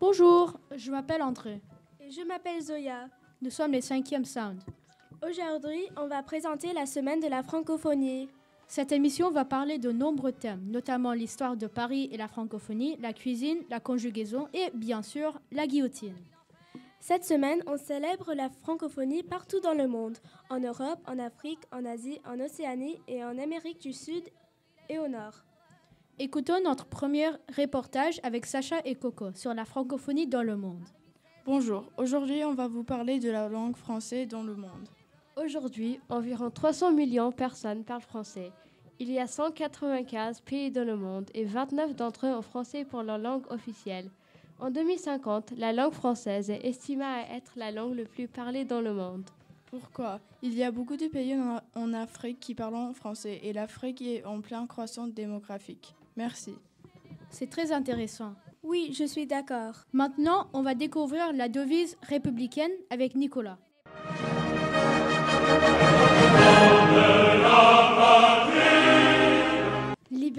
Bonjour, je m'appelle André. Et je m'appelle Zoya. Nous sommes les 5e Sound. Aujourd'hui, on va présenter la semaine de la francophonie. Cette émission va parler de nombreux thèmes, notamment l'histoire de Paris et la francophonie, la cuisine, la conjugaison et bien sûr la guillotine. Cette semaine, on célèbre la francophonie partout dans le monde, en Europe, en Afrique, en Asie, en Océanie et en Amérique du Sud et au Nord. Écoutons notre premier reportage avec Sacha et Coco sur la francophonie dans le monde. Bonjour, aujourd'hui on va vous parler de la langue française dans le monde. Aujourd'hui, environ 300 millions de personnes parlent français. Il y a 195 pays dans le monde et 29 d'entre eux ont français pour leur langue officielle. En 2050, la langue française est estimée à être la langue la plus parlée dans le monde. Pourquoi? Il y a beaucoup de pays en Afrique qui parlent français et l'Afrique est en pleine croissance démographique. Merci. C'est très intéressant. Oui, je suis d'accord. Maintenant, on va découvrir la devise républicaine avec Nicolas.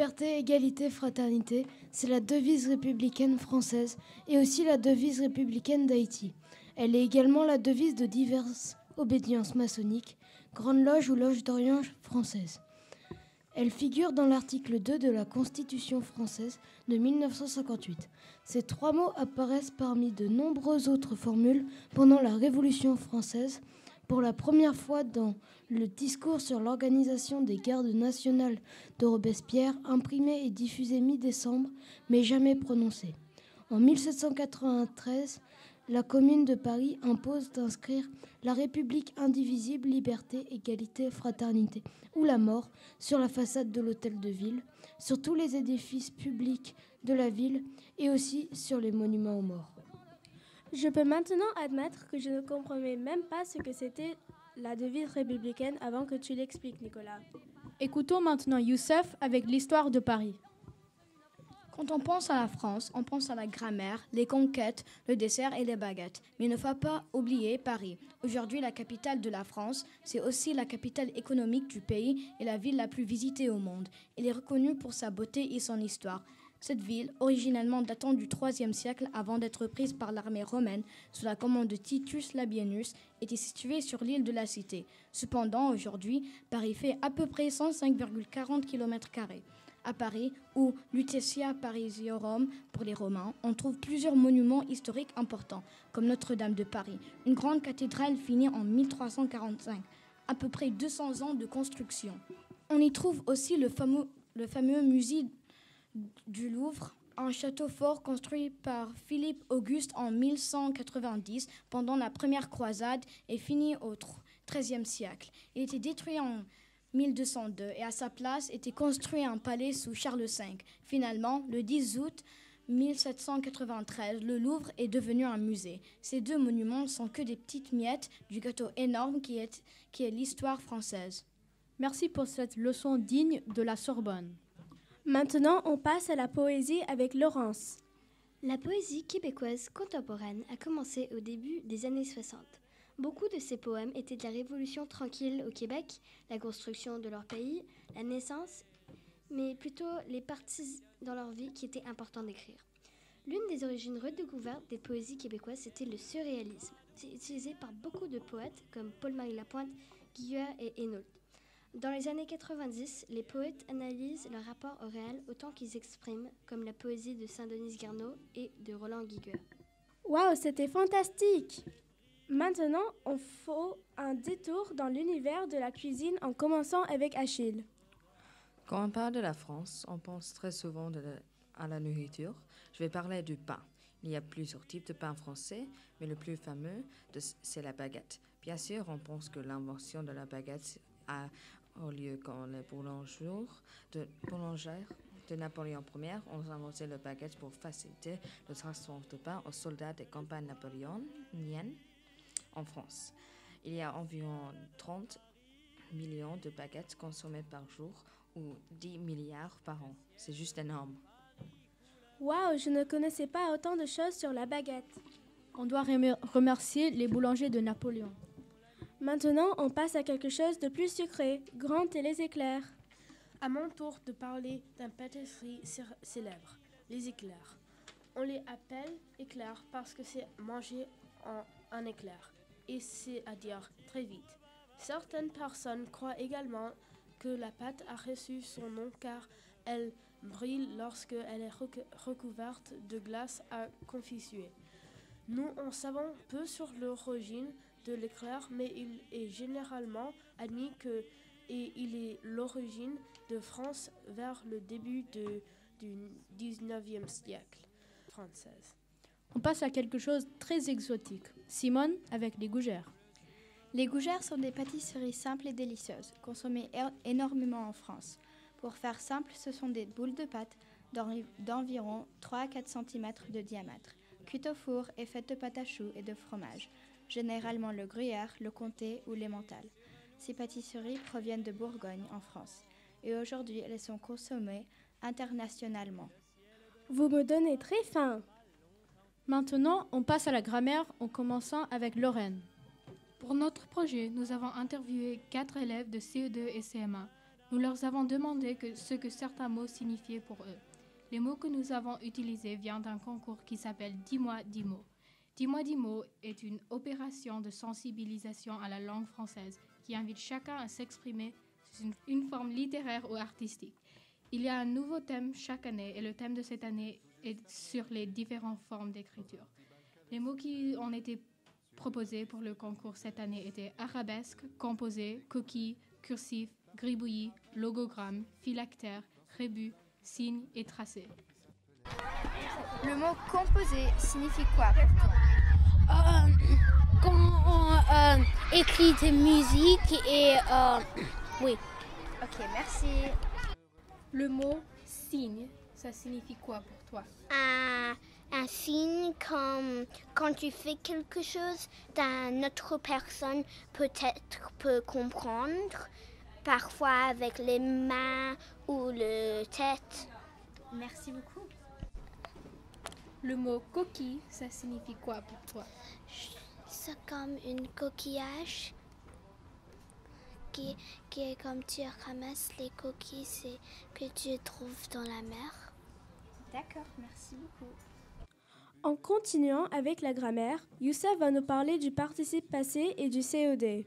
Liberté, égalité, fraternité, c'est la devise républicaine française et aussi la devise républicaine d'Haïti. Elle est également la devise de diverses obédiences maçonniques, Grande Loge ou Loge d'Orient française. Elle figure dans l'article 2 de la Constitution française de 1958. Ces trois mots apparaissent parmi de nombreuses autres formules pendant la Révolution française, pour la première fois dans le discours sur l'organisation des gardes nationales de Robespierre, imprimé et diffusé mi-décembre, mais jamais prononcé. En 1793, la Commune de Paris impose d'inscrire la République indivisible, liberté, égalité, fraternité ou la mort sur la façade de l'hôtel de ville, sur tous les édifices publics de la ville et aussi sur les monuments aux morts. Je peux maintenant admettre que je ne comprenais même pas ce que c'était la devise républicaine avant que tu l'expliques, Nicolas. Écoutons maintenant Youssef avec l'histoire de Paris. Quand on pense à la France, on pense à la grammaire, les conquêtes, le dessert et les baguettes. Mais il ne faut pas oublier Paris. Aujourd'hui, la capitale de la France, c'est aussi la capitale économique du pays et la ville la plus visitée au monde. Elle est reconnue pour sa beauté et son histoire. Cette ville, originellement datant du IIIe siècle avant d'être prise par l'armée romaine sous la commande de Titus Labienus, était située sur l'île de la Cité. Cependant, aujourd'hui, Paris fait à peu près 105,40 km. À Paris, ou Lutetia Parisiorum pour les Romains, on trouve plusieurs monuments historiques importants, comme Notre-Dame de Paris, une grande cathédrale finie en 1345, à peu près 200 ans de construction. On y trouve aussi le fameux, le fameux musée du Louvre, un château fort construit par Philippe Auguste en 1190 pendant la première croisade et fini au XIIIe siècle. Il était détruit en 1202 et à sa place était construit un palais sous Charles V. Finalement, le 10 août 1793, le Louvre est devenu un musée. Ces deux monuments sont que des petites miettes du gâteau énorme qui est, qui est l'histoire française. Merci pour cette leçon digne de la Sorbonne. Maintenant, on passe à la poésie avec Laurence. La poésie québécoise contemporaine a commencé au début des années 60. Beaucoup de ces poèmes étaient de la Révolution tranquille au Québec, la construction de leur pays, la naissance, mais plutôt les parties dans leur vie qui étaient importants d'écrire. L'une des origines redécouvertes des poésies québécoises, c'était le surréalisme. Utilisé par beaucoup de poètes comme Paul-Marie Lapointe, Guillaume et Hénault. Dans les années 90, les poètes analysent leur rapport au réel autant qu'ils expriment, comme la poésie de Saint-Denis Garneau et de Roland Guigueur. Waouh, c'était fantastique! Maintenant, on faut un détour dans l'univers de la cuisine en commençant avec Achille. Quand on parle de la France, on pense très souvent de la, à la nourriture. Je vais parler du pain. Il y a plusieurs types de pain français, mais le plus fameux, c'est la baguette. Bien sûr, on pense que l'invention de la baguette a au lieu quand les boulangers de, boulangères de Napoléon Ier ont inventé la baguette pour faciliter le transport de pain aux soldats des campagnes napoléoniennes en France. Il y a environ 30 millions de baguettes consommées par jour ou 10 milliards par an. C'est juste énorme. Waouh, je ne connaissais pas autant de choses sur la baguette. On doit remercier les boulangers de Napoléon. Maintenant, on passe à quelque chose de plus sucré, grand et les éclairs. À mon tour de parler d'un pâtisserie célèbre, les éclairs. On les appelle éclairs parce que c'est mangé en un éclair, et c'est à dire très vite. Certaines personnes croient également que la pâte a reçu son nom car elle brille lorsque elle est recouverte de glace à confiture. Nous en savons peu sur l'origine de l'éclair, mais il est généralement admis que et il est l'origine de France vers le début de, du 19e siècle française. On passe à quelque chose de très exotique. Simone avec les gougères. Les gougères sont des pâtisseries simples et délicieuses, consommées énormément en France. Pour faire simple, ce sont des boules de pâte d'environ 3 à 4 cm de diamètre, cuites au four et faites de pâte à choux et de fromage, généralement le gruyère, le comté ou l'emmental. Ces pâtisseries proviennent de Bourgogne en France et aujourd'hui elles sont consommées internationalement. Vous me donnez très faim. Maintenant, on passe à la grammaire en commençant avec Lorraine. Pour notre projet, nous avons interviewé quatre élèves de CE2 et CM1. Nous leur avons demandé ce que certains mots signifiaient pour eux. Les mots que nous avons utilisés viennent d'un concours qui s'appelle Dis-moi 10 mots. Dis-moi 10 mots est une opération de sensibilisation à la langue française qui invite chacun à s'exprimer sous une, une, forme littéraire ou artistique. Il y a un nouveau thème chaque année et le thème de cette année est sur les différentes formes d'écriture. Les mots qui ont été proposés pour le concours cette année étaient arabesque, composé, coquille, cursif, gribouillis, logogramme, phylactère, rébus, signe et tracé. Le mot composé signifie quoi pour toi euh, Quand on euh, écrit des musiques et... Euh, oui. Ok, merci. Le mot signe, ça signifie quoi pour toi un, un signe comme quand tu fais quelque chose d'une autre personne peut-être peut comprendre, parfois avec les mains ou le tête. Merci beaucoup. Le mot coquille, ça signifie quoi pour toi? C'est comme une coquillage qui, qui est comme tu ramasses les coquilles c'est que tu trouves dans la mer. D'accord, merci beaucoup. En continuant avec la grammaire, Youssef va nous parler du participe passé et du CED.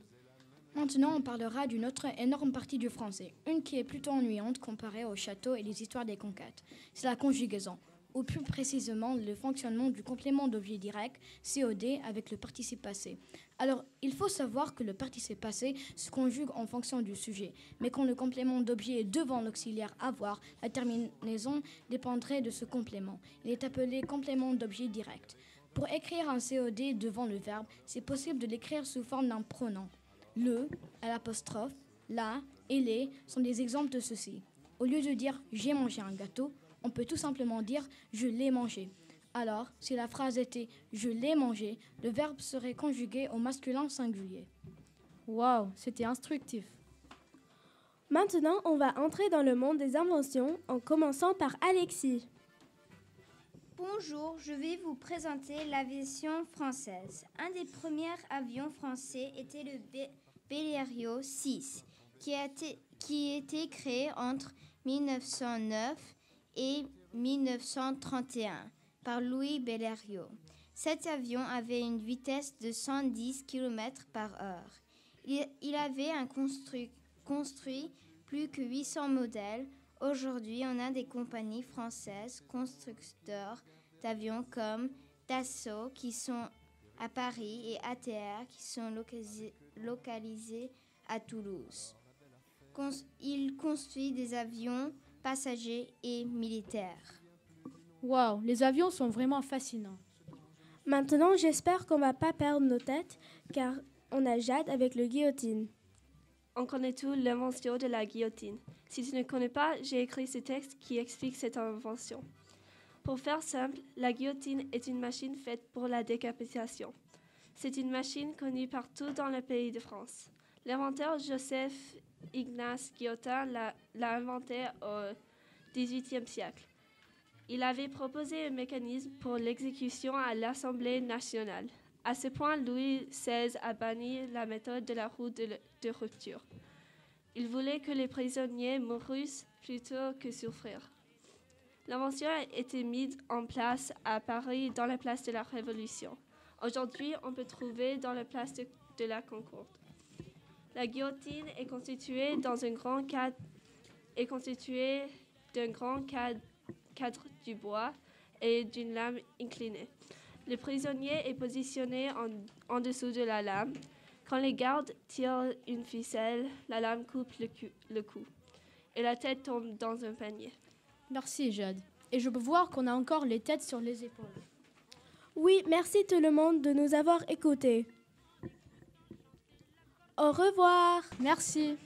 Maintenant, on parlera d'une autre énorme partie du français, une qui est plutôt ennuyante comparée au château et les histoires des conquêtes. C'est la conjugaison, ou plus précisément le fonctionnement du complément d'objet direct, COD, avec le participe passé. Alors, il faut savoir que le participe passé se conjugue en fonction du sujet, mais quand le complément d'objet est devant l'auxiliaire avoir, la terminaison dépendrait de ce complément. Il est appelé complément d'objet direct. Pour écrire un COD devant le verbe, c'est possible de l'écrire sous forme d'un pronom. Le, à l'apostrophe, la et les sont des exemples de ceci. Au lieu de dire j'ai mangé un gâteau, on peut tout simplement dire je l'ai mangé. Alors, si la phrase était je l'ai mangé, le verbe serait conjugué au masculin singulier. Waouh, c'était instructif. Maintenant, on va entrer dans le monde des inventions en commençant par Alexis. Bonjour, je vais vous présenter l'aviation française. Un des premiers avions français était le Bellerio 6, qui a été, qui a été créé entre 1909 et 1931 par Louis Bellerio. Cet avion avait une vitesse de 110 km par heure. Il, avait un construit, construit plus que 800 modèles. Aujourd'hui, on a des compagnies françaises constructeurs d'avions comme Dassault qui sont à Paris et ATR qui sont localisés à Toulouse. Il construit des avions passagers et militaires. Waouh, les avions sont vraiment fascinants. Maintenant, j'espère qu'on va pas perdre nos têtes car on a Jade avec le guillotine. On connaît tous l'invention de la guillotine? Si tu ne connais pas, j'ai écrit ce texte qui explique cette invention. Pour faire simple, la guillotine est une machine faite pour la décapitation. C'est une machine connue partout dans le pays de France. L'inventeur Joseph Ignace Guillotin l'a inventé au XVIIIe siècle. Il avait proposé un mécanisme pour l'exécution à l'Assemblée nationale. À ce point, Louis XVI a banni la méthode de la roue de, de rupture. Il voulait que les prisonniers mourussent plutôt que souffrir. L'invention a été mise en place à Paris dans la place de la Révolution. Aujourd'hui, on peut trouver dans la place de, la Concorde. La guillotine est constituée dans un grand cadre est constituée d'un grand cadre, cadre du bois et d'une lame inclinée. Le prisonnier est positionné en, en, dessous de la lame. Quand les gardes tirent une ficelle, la lame coupe le, le cou et la tête tombe dans un panier. Merci, Jade. Et je peux voir qu'on a encore les têtes sur les épaules. Oui, merci tout le monde de nous avoir écoutés. Au revoir. Merci.